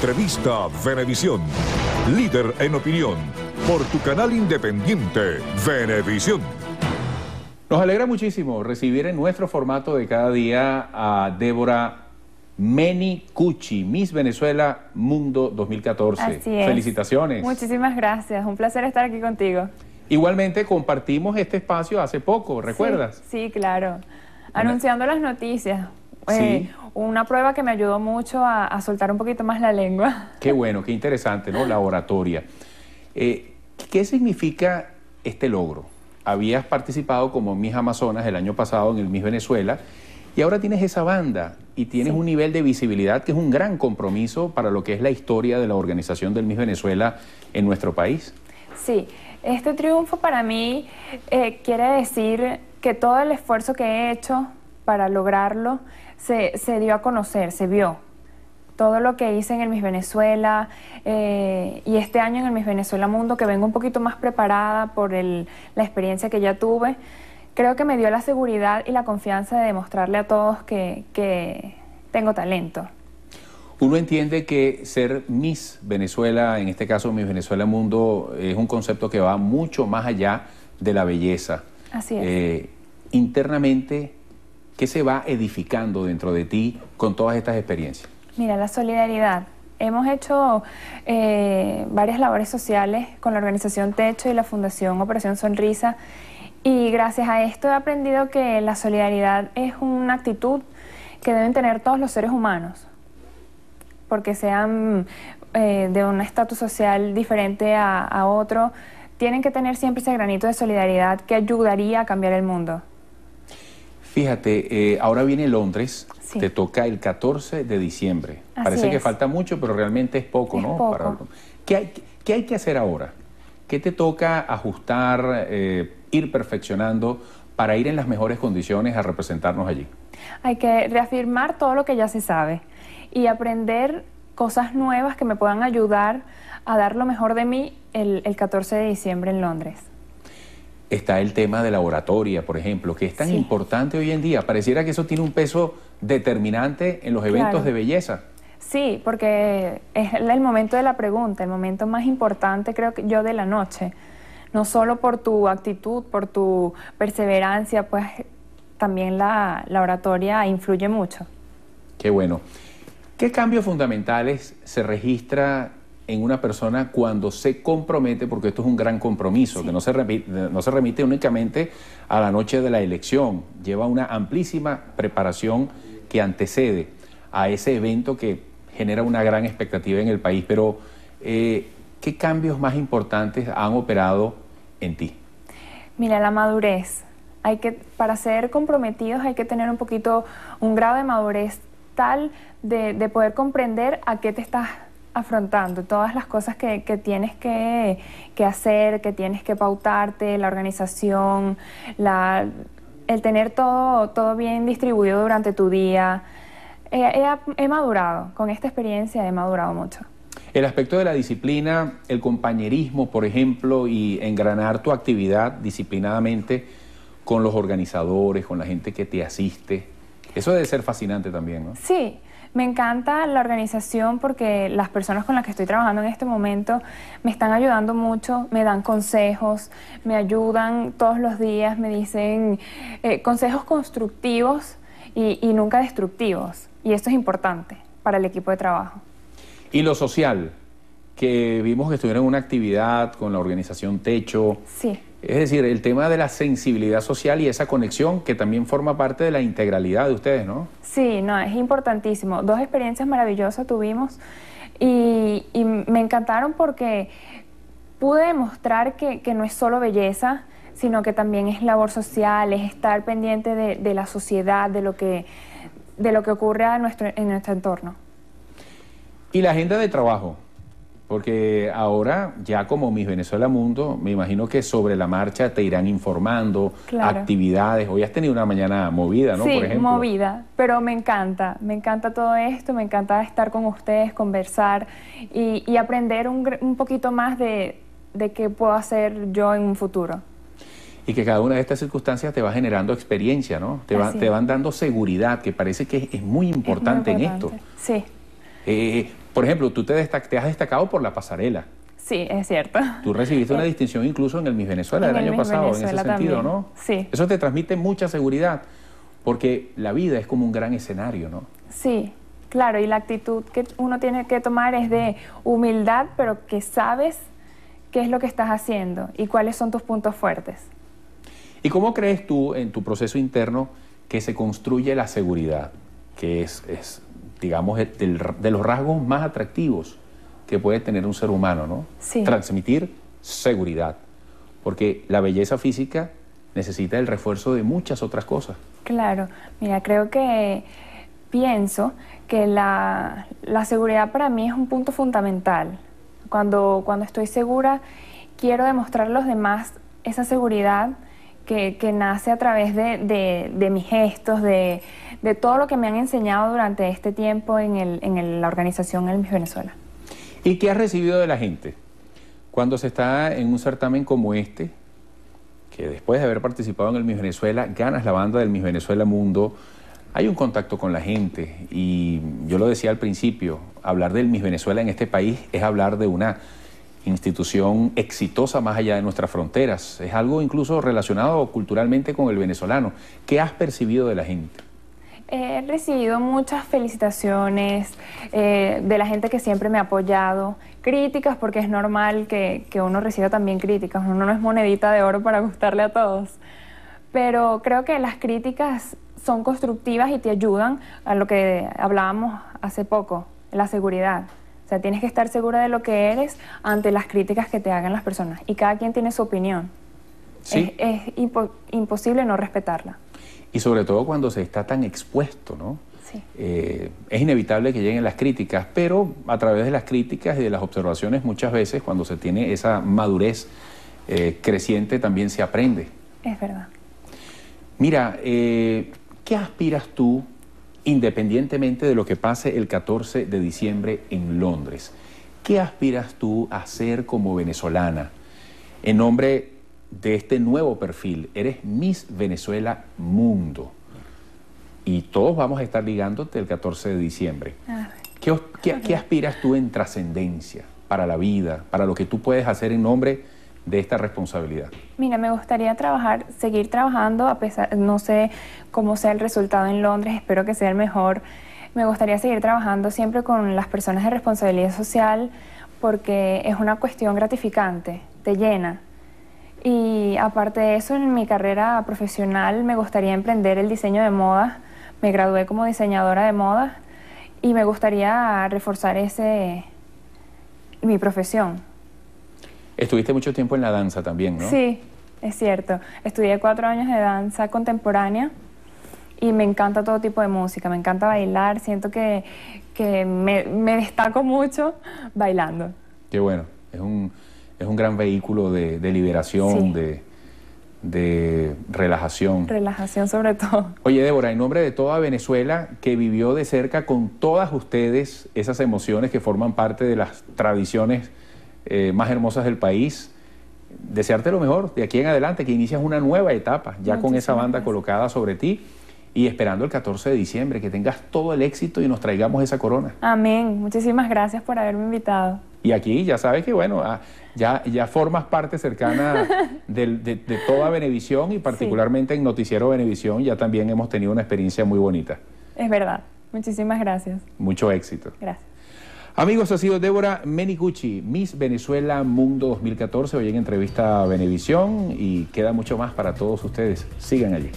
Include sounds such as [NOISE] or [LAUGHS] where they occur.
Entrevista Venevisión. Líder en opinión. Por tu canal independiente, Venevisión. Nos alegra muchísimo recibir en nuestro formato de cada día a Débora Meni Cucci, Miss Venezuela Mundo 2014. Así es. Felicitaciones. Muchísimas gracias, un placer estar aquí contigo. Igualmente compartimos este espacio hace poco, ¿recuerdas? Sí, sí, claro. Anunciando las noticias. Sí. Eh, una prueba que me ayudó mucho a, a soltar un poquito más la lengua. Qué bueno, qué interesante, ¿no? La oratoria. Eh, ¿Qué significa este logro? Habías participado como Miss Amazonas el año pasado en el Miss Venezuela y ahora tienes esa banda y tienes Sí. un nivel de visibilidad que es un gran compromiso para lo que es la historia de la organización del Miss Venezuela en nuestro país. Sí, este triunfo para mí eh, quiere decir que todo el esfuerzo que he hecho para lograrlo se, se dio a conocer, se vio. Todo lo que hice en el Miss Venezuela eh, y este año en el Miss Venezuela Mundo, que vengo un poquito más preparada por el- la experiencia que ya tuve, creo que me dio la seguridad y la confianza de demostrarle a todos que, que tengo talento. Uno entiende que ser Miss Venezuela, en este caso Miss Venezuela Mundo, es un concepto que va mucho más allá de la belleza. Así es. Eh, internamente, ¿qué se va edificando dentro de ti con todas estas experiencias? Mira, la solidaridad. Hemos hecho eh, varias labores sociales con la organización Techo y la Fundación Operación Sonrisa y gracias a esto he aprendido que la solidaridad es una actitud que deben tener todos los seres humanos, porque sean eh, de un estatus social diferente a, a otro, tienen que tener siempre ese granito de solidaridad que ayudaría a cambiar el mundo. Fíjate, eh, ahora viene Londres, Sí. te toca el 14 de diciembre. Así Parece que falta mucho, pero realmente es poco, Es ¿no? poco. ¿Qué, hay, qué hay que hacer ahora? ¿Qué te toca ajustar, eh, ir perfeccionando para ir en las mejores condiciones a representarnos allí? Hay que reafirmar todo lo que ya se sabe y aprender cosas nuevas que me puedan ayudar a dar lo mejor de mí el, el 14 de diciembre en Londres. Está el tema de la oratoria, por ejemplo, que es tan Sí. importante hoy en día. Pareciera que eso tiene un peso determinante en los eventos Claro. de belleza. Sí, porque es el momento de la pregunta, el momento más importante creo que yo de la noche. No solo por tu actitud, por tu perseverancia, pues también la, la oratoria influye mucho. Qué bueno. ¿Qué cambios fundamentales se registra en una persona cuando se compromete, porque esto es un gran compromiso, que no se, remite, no se remite únicamente a la noche de la elección, lleva una amplísima preparación que antecede a ese evento que genera una gran expectativa en el país, pero eh, ¿qué cambios más importantes han operado en ti? Mira, la madurez. Hay que, para ser comprometidos hay que tener un poquito, un grado de madurez tal de, de poder comprender a qué te estás afrontando, todas las cosas que, que tienes que, que hacer, que tienes que pautarte, la organización, la, el tener todo, todo bien distribuido durante tu día. He, he- he madurado, con esta experiencia he madurado mucho. El aspecto de la disciplina, el compañerismo, por ejemplo, y engranar tu actividad disciplinadamente con los organizadores, con la gente que te asiste, eso debe ser fascinante también, ¿no? Sí, me encanta la organización porque las personas con las que estoy trabajando en este momento me están ayudando mucho, me dan consejos, me ayudan todos los días, me dicen eh, consejos constructivos y, y nunca destructivos. Y esto es importante para el equipo de trabajo. Y lo social, que vimos que estuvieron en una actividad con la organización Techo, Sí, es decir, el tema de la sensibilidad social y esa conexión que también forma parte de la integralidad de ustedes, ¿no? sí, no, es importantísimo. Dos experiencias maravillosas tuvimos y, y me encantaron porque pude demostrar que, que no es solo belleza, sino que también es labor social, es estar pendiente de, de la sociedad, de lo que, de lo que ocurre a nuestro, en nuestro entorno. Y la agenda de trabajo, porque ahora ya como Miss Venezuela Mundo, me imagino que sobre la marcha te irán informando Claro. actividades. Hoy has tenido una mañana movida, ¿no? Sí, Por ejemplo. movida, pero me encanta, me encanta todo esto, me encanta estar con ustedes, conversar y, y aprender un, un poquito más de, de qué puedo hacer yo en un futuro. Y que cada una de estas circunstancias te va generando experiencia, ¿no? Te, va- te van dando seguridad, que parece que es muy Es muy importante, en esto. Sí. Eh, Por ejemplo, tú te, te has destacado por la pasarela. Sí, es cierto. Tú recibiste una distinción incluso en el Miss Venezuela En del el año Miss pasado, en Venezuela ese sentido, también. ¿no? Sí. Eso te transmite mucha seguridad, porque la vida es como un gran escenario, ¿no? Sí, claro, y la actitud que uno tiene que tomar es de humildad, pero que sabes qué es lo que estás haciendo y cuáles son tus puntos fuertes. ¿Y cómo crees tú en tu proceso interno que se construye la seguridad? Que es, es, digamos, del- de los rasgos más atractivos que puede tener un ser humano, ¿no? Sí. Transmitir seguridad. Porque la belleza física necesita el refuerzo de muchas otras cosas. Claro, mira, creo que pienso que la, la seguridad para mí es un punto fundamental. Cuando, cuando estoy segura, quiero demostrar a los demás esa seguridad que, que nace a través de, de- de mis gestos, de, de todo lo que me han enseñado durante este tiempo en, el- en el- la organización El Miss Venezuela. ¿Y qué has recibido de la gente? Cuando se está en un certamen como este, que después de haber participado en el Miss Venezuela, ganas la banda del Miss Venezuela Mundo, hay un contacto con la gente. Y yo lo decía al principio, hablar del Miss Venezuela en este país es hablar de una institución exitosa más allá de nuestras fronteras. Es algo incluso relacionado culturalmente con el venezolano. ¿Qué has percibido de la gente? He recibido muchas felicitaciones eh, de la gente que siempre me ha apoyado, críticas porque es normal que, que uno reciba también críticas, uno no es monedita de oro para gustarle a todos, pero creo que las críticas son constructivas y te ayudan a lo que hablábamos hace poco, la seguridad. O sea, tienes que estar segura de lo que eres ante las críticas que te hagan las personas y cada quien tiene su opinión. Sí. Es, es impo- imposible no respetarla. Y sobre todo cuando se está tan expuesto, ¿no? Sí. Eh, es inevitable que lleguen las críticas, pero a través de las críticas y de las observaciones muchas veces cuando se tiene esa madurez eh, creciente también se aprende. Es verdad. Mira, eh, ¿qué aspiras tú independientemente de lo que pase el 14 de diciembre en Londres? ¿Qué aspiras tú a ser como venezolana en nombre de este nuevo perfil? Eres Miss Venezuela Mundo y todos vamos a estar ligándote el 14 de diciembre. Ah, ¿Qué, qué- qué aspiras tú en trascendencia para la vida, para lo que tú puedes hacer en nombre de esta responsabilidad? Mira, me gustaría trabajar, seguir trabajando, a pesar, no sé cómo sea el resultado en Londres, espero que sea el mejor. Me gustaría seguir trabajando siempre con las personas de responsabilidad social porque es una cuestión gratificante, te llena. Y aparte de eso, en mi carrera profesional me gustaría emprender el diseño de moda. Me gradué como diseñadora de moda y me gustaría reforzar ese mi profesión. Estuviste mucho tiempo en la danza también, ¿no? Sí, es cierto. Estudié cuatro años de danza contemporánea y me encanta todo tipo de música, me encanta bailar, siento que, que me, me destaco mucho bailando. Qué bueno. Es un, es un gran vehículo de, de liberación, Sí. de, de relajación. Relajación sobre todo. Oye, Débora, en nombre de toda Venezuela que vivió de cerca con todas ustedes esas emociones que forman parte de las tradiciones eh, más hermosas del país, desearte lo mejor de aquí en adelante, que inicias una nueva etapa ya con esa banda gracias. colocada sobre ti y esperando el 14 de diciembre, que tengas todo el éxito y nos traigamos esa corona. Amén. Muchísimas gracias por haberme invitado. Y aquí ya sabes que, bueno, ah, ya, ya formas parte cercana [LAUGHS] de, de toda Venevisión y particularmente en Noticiero Venevisión ya también hemos tenido una experiencia muy bonita. Es verdad. Muchísimas gracias. Mucho éxito. Gracias. Amigos, ha sido Débora Menigucci, Miss Venezuela Mundo 2014, hoy en entrevista a Venevisión y queda mucho más para todos ustedes. Sigan allí.